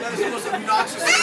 that is the most obnoxious.